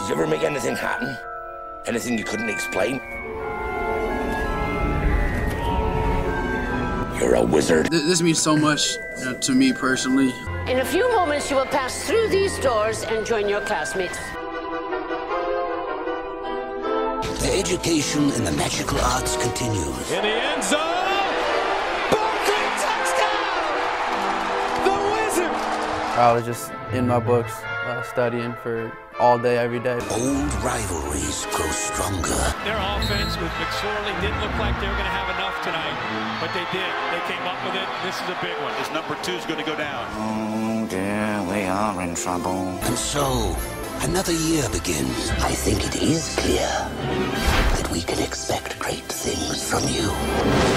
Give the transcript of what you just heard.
you ever make anything happen? Anything you couldn't explain? You're a wizard. Th- This means so much you know, to me personally. In a few moments, you will pass through these doors and join your classmates. The education in the magical arts continues. In the end zone. Barkley touchdown! The Wizard! I was just in my books, uh, studying for all day, every day. Old rivalries grow stronger. Their offense with McSorley didn't look like they were going to have enough tonight, but they did. They came up with it. This is a big one. This number two is going to go down. Oh dear, we are in trouble. And so, another year begins. I think it is clear that we can expect great things from you.